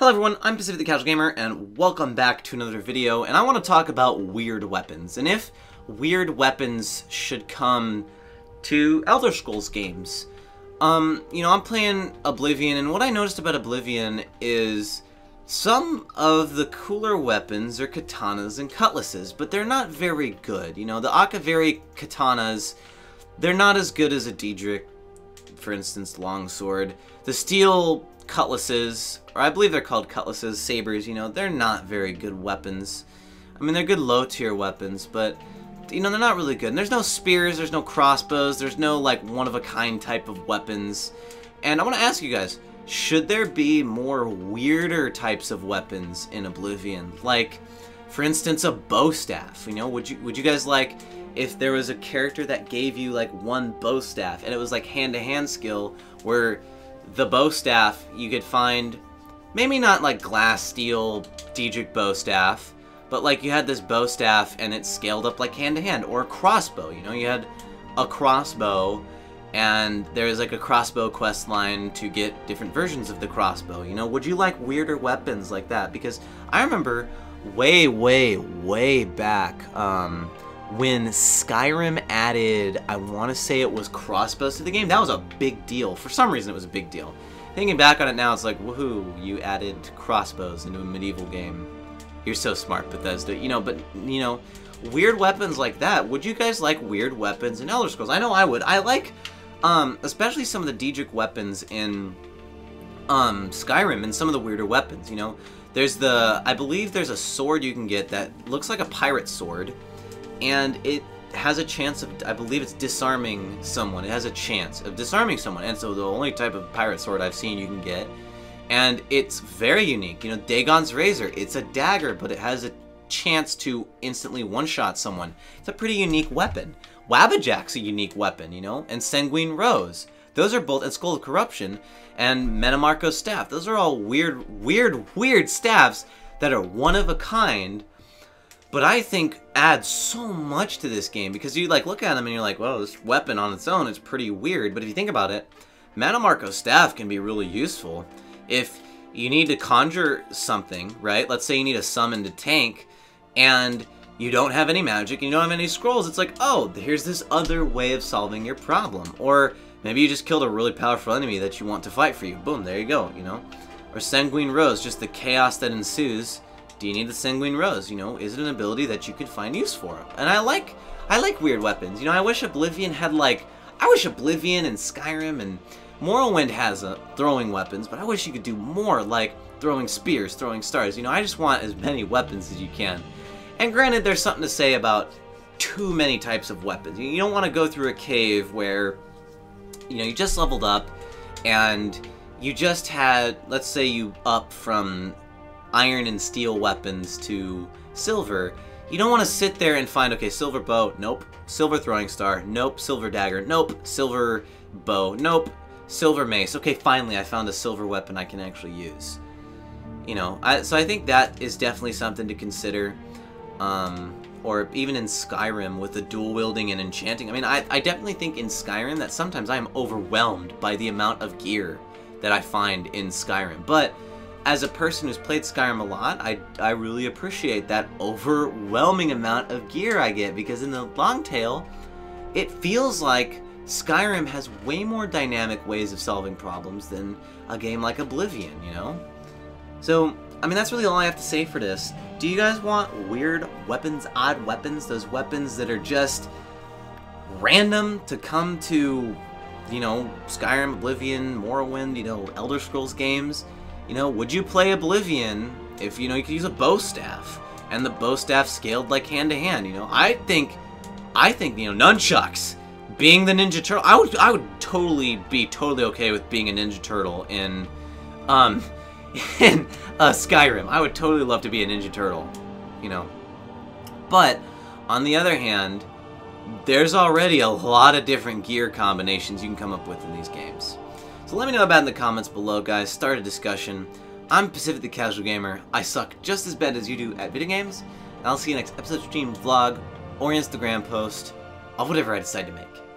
Hello everyone, I'm Pacific the Casual Gamer, and welcome back to another video, and I want to talk about weird weapons, and if weird weapons should come to Elder Scrolls games. Um, you know, I'm playing Oblivion, and what I noticed about Oblivion is some of the cooler weapons are katanas and cutlasses, but they're not very good. You know, the Akaviri katanas, they're not as good as a Daedric, for instance, longsword. The steel cutlasses, or I believe they're called cutlasses, sabers, you know, they're not very good weapons. I mean, they're good low-tier weapons, but, you know, they're not really good. And there's no spears, there's no crossbows, there's no, like, one-of-a-kind type of weapons. And I want to ask you guys, should there be more weirder types of weapons in Oblivion? Like, for instance, a bo staff, you know, would you, would you guys like if there was a character that gave you, like, one bo staff, and it was, like, hand-to-hand skill, where the bo staff you could find maybe not like glass steel Daedric bo staff, but like you had this bo staff and it scaled up like hand to hand, or a crossbow. You know, you had a crossbow, and there's like a crossbow quest line to get different versions of the crossbow. You know, would you like weirder weapons like that? Because I remember way, way, way back. Um, when Skyrim added, I want to say it was crossbows to the game, that was a big deal. For some reason, it was a big deal. Thinking back on it now, it's like, woohoo, you added crossbows into a medieval game. You're so smart, Bethesda. You know, but, you know, weird weapons like that. Would you guys like weird weapons in Elder Scrolls? I know I would. I like, um, especially some of the Daedric weapons in, um, Skyrim and some of the weirder weapons, you know. There's the, I believe there's a sword you can get that looks like a pirate sword and it has a chance of, I believe it's disarming someone. It has a chance of disarming someone, and so the only type of pirate sword I've seen you can get. And it's very unique. You know, Dagon's Razor, it's a dagger, but it has a chance to instantly one-shot someone. It's a pretty unique weapon. Wabbajack's a unique weapon, you know, and Sanguine Rose. Those are both, and Skull of Corruption, and Mannimarco's Staff. Those are all weird, weird, weird staffs that are one of a kind, but I think adds so much to this game because you like look at them and you're like, well, this weapon on its own is pretty weird. But if you think about it, Mannimarco's staff can be really useful if you need to conjure something, right? Let's say you need a summon to tank, and you don't have any magic and you don't have any scrolls. It's like, oh, here's this other way of solving your problem. Or maybe you just killed a really powerful enemy that you want to fight for you. Boom, there you go, you know? Or Sanguine Rose, just the chaos that ensues do you need the Sanguine Rose? You know, is it an ability that you could find use for? And I like, I like weird weapons. You know, I wish Oblivion had like, I wish Oblivion and Skyrim and Morrowind has uh, throwing weapons, but I wish you could do more like throwing spears, throwing stars. You know, I just want as many weapons as you can. And granted, there's something to say about too many types of weapons. You don't want to go through a cave where, you know, you just leveled up and you just had, let's say you up from iron and steel weapons to silver, you don't want to sit there and find, okay, silver bow, nope. Silver throwing star, nope. Silver dagger, nope. Silver bow, nope. Silver mace, okay, finally I found a silver weapon I can actually use. You know, I, so I think that is definitely something to consider. Um, or even in Skyrim with the dual wielding and enchanting. I mean, I, I definitely think in Skyrim that sometimes I am overwhelmed by the amount of gear that I find in Skyrim. But as a person who's played Skyrim a lot, I, I really appreciate that overwhelming amount of gear I get because in the long tail, it feels like Skyrim has way more dynamic ways of solving problems than a game like Oblivion, you know? So, I mean, that's really all I have to say for this. Do you guys want weird weapons, odd weapons, those weapons that are just random to come to, you know, Skyrim, Oblivion, Morrowind, you know, Elder Scrolls games? You know, would you play Oblivion if, you know, you could use a bo staff and the bo staff scaled like hand to hand, you know? I think, I think, you know, nunchucks being the Ninja Turtle, I would, I would totally be totally okay with being a Ninja Turtle in, um, in uh, Skyrim. I would totally love to be a Ninja Turtle, you know? But, on the other hand, there's already a lot of different gear combinations you can come up with in these games. So let me know about in the comments below, guys. Start a discussion. I'm Pacific the Casual Gamer. I suck just as bad as you do at video games. And I'll see you next episode stream, vlog, or Instagram post of whatever I decide to make.